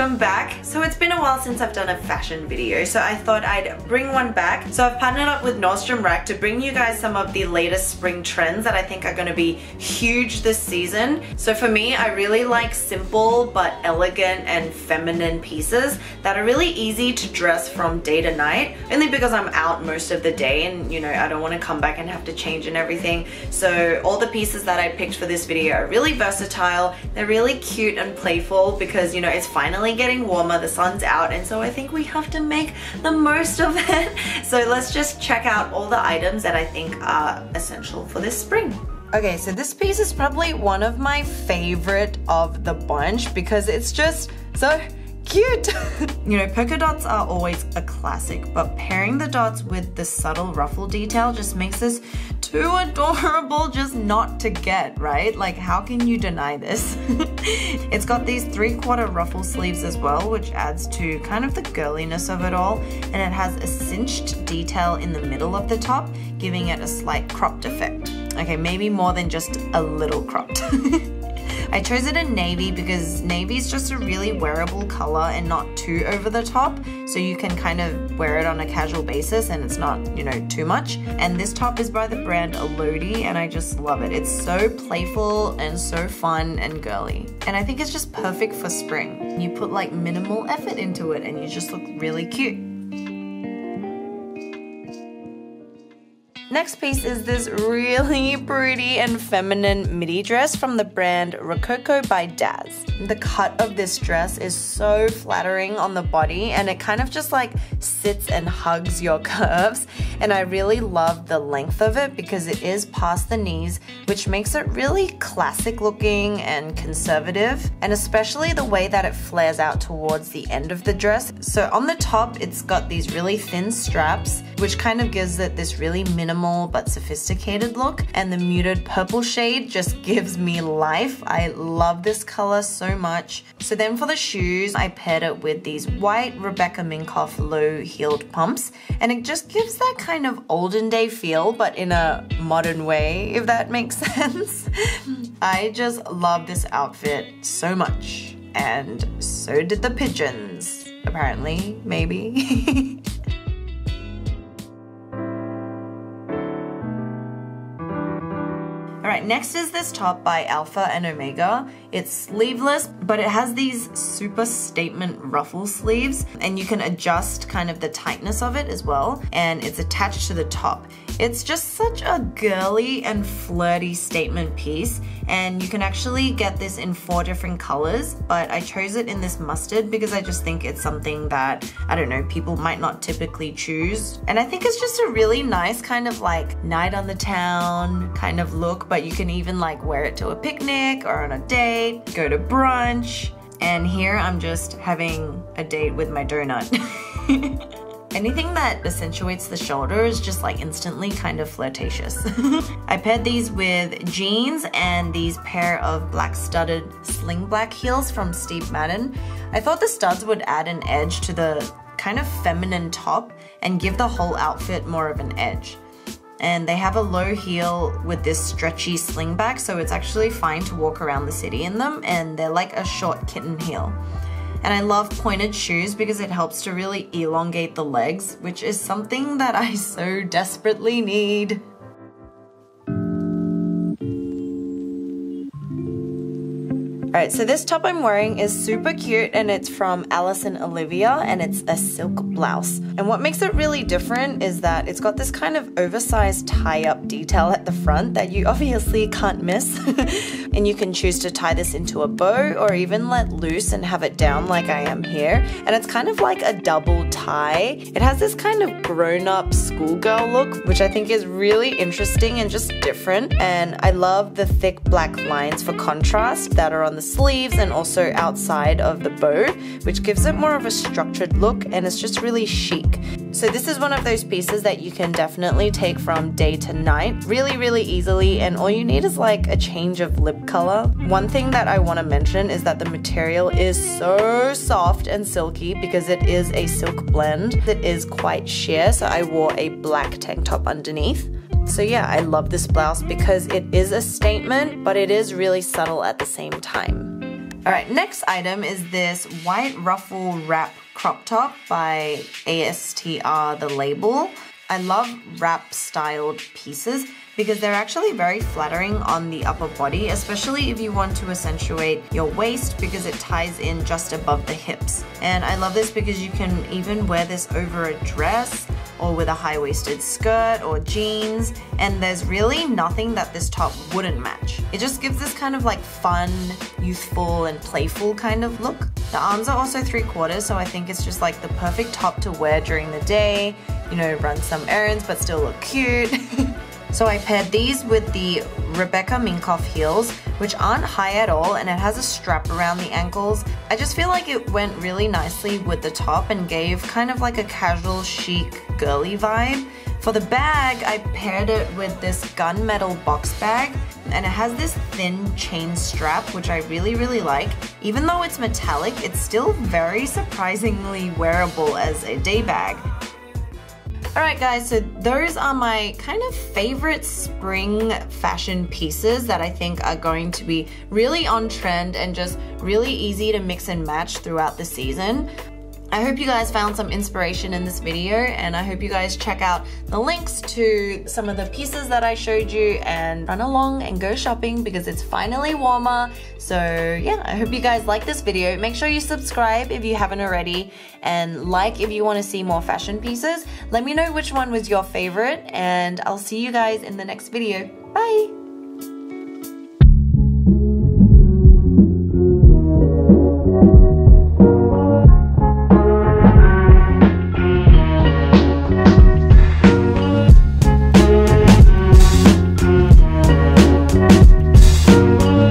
welcome back. While since I've done a fashion video, so I thought I'd bring one back. So I've partnered up with Nordstrom Rack to bring you guys some of the latest spring trends that I think are gonna be huge this season. So for me, I really like simple but elegant and feminine pieces that are really easy to dress from day to night, only because I'm out most of the day and you know, I don't wanna come back and have to change and everything. So all the pieces that I picked for this video are really versatile, they're really cute and playful because you know, it's finally getting warmer, the sun's out, and so I think we have to make the most of it. So let's just check out all the items that I think are essential for this spring. Okay, so this piece is probably one of my favorite of the bunch because it's just so cute. you know, polka dots are always a classic, but pairing the dots with the subtle ruffle detail just makes this too adorable just not to get, right? Like, how can you deny this? it's got these three quarter ruffle sleeves as well, which adds to kind of the girliness of it all. And it has a cinched detail in the middle of the top, giving it a slight cropped effect. Okay, maybe more than just a little cropped. I chose it in navy because navy is just a really wearable color and not too over the top. So you can kind of wear it on a casual basis and it's not, you know, too much. And this top is by the brand Elodie and I just love it. It's so playful and so fun and girly. And I think it's just perfect for spring. You put like minimal effort into it and you just look really cute. Next piece is this really pretty and feminine midi dress from the brand Rococo by Daz. The cut of this dress is so flattering on the body and it kind of just like sits and hugs your curves and I really love the length of it because it is past the knees which makes it really classic looking and conservative and especially the way that it flares out towards the end of the dress. So on the top it's got these really thin straps which kind of gives it this really minimal but sophisticated look. And the muted purple shade just gives me life. I love this color so much. So then for the shoes, I paired it with these white Rebecca Minkoff low heeled pumps. And it just gives that kind of olden day feel, but in a modern way, if that makes sense. I just love this outfit so much. And so did the pigeons, apparently, maybe. Alright, next is this top by Alpha and Omega. It's sleeveless, but it has these super statement ruffle sleeves, and you can adjust kind of the tightness of it as well, and it's attached to the top. It's just such a girly and flirty statement piece, and you can actually get this in four different colors, but I chose it in this mustard because I just think it's something that, I don't know, people might not typically choose. And I think it's just a really nice kind of like night on the town kind of look, but you can even like wear it to a picnic or on a date, go to brunch, and here I'm just having a date with my donut. Anything that accentuates the shoulder is just like instantly kind of flirtatious. I paired these with jeans and these pair of black studded sling back heels from Steve Madden. I thought the studs would add an edge to the kind of feminine top and give the whole outfit more of an edge. And they have a low heel with this stretchy sling back, so it's actually fine to walk around the city in them, and they're like a short kitten heel. And I love pointed shoes because it helps to really elongate the legs, which is something that I so desperately need. Alright, so this top I'm wearing is super cute and it's from Alice and Olivia and it's a silk blouse. And what makes it really different is that it's got this kind of oversized tie-up detail at the front that you obviously can't miss. and you can choose to tie this into a bow or even let loose and have it down like I am here. And it's kind of like a double tie. It has this kind of grown-up schoolgirl look, which I think is really interesting and just different. And I love the thick black lines for contrast that are on the the sleeves and also outside of the bow, which gives it more of a structured look and it's just really chic. So this is one of those pieces that you can definitely take from day to night really, really easily and all you need is like a change of lip color. One thing that I want to mention is that the material is so soft and silky because it is a silk blend that is quite sheer so I wore a black tank top underneath. So yeah, I love this blouse because it is a statement, but it is really subtle at the same time. All right, next item is this white ruffle wrap crop top by ASTR The Label. I love wrap styled pieces because they're actually very flattering on the upper body, especially if you want to accentuate your waist because it ties in just above the hips. And I love this because you can even wear this over a dress or with a high-waisted skirt or jeans and there's really nothing that this top wouldn't match. It just gives this kind of like fun, youthful and playful kind of look. The arms are also three quarters so I think it's just like the perfect top to wear during the day, you know, run some errands but still look cute. so I paired these with the Rebecca Minkoff heels, which aren't high at all and it has a strap around the ankles. I just feel like it went really nicely with the top and gave kind of like a casual chic girly vibe. For the bag, I paired it with this gunmetal box bag and it has this thin chain strap which I really really like. Even though it's metallic, it's still very surprisingly wearable as a day bag. Alright guys, so those are my kind of favorite spring fashion pieces that I think are going to be really on trend and just really easy to mix and match throughout the season. I hope you guys found some inspiration in this video and I hope you guys check out the links to some of the pieces that I showed you and run along and go shopping because it's finally warmer. So yeah, I hope you guys like this video. Make sure you subscribe if you haven't already and like if you want to see more fashion pieces. Let me know which one was your favorite and I'll see you guys in the next video. Bye!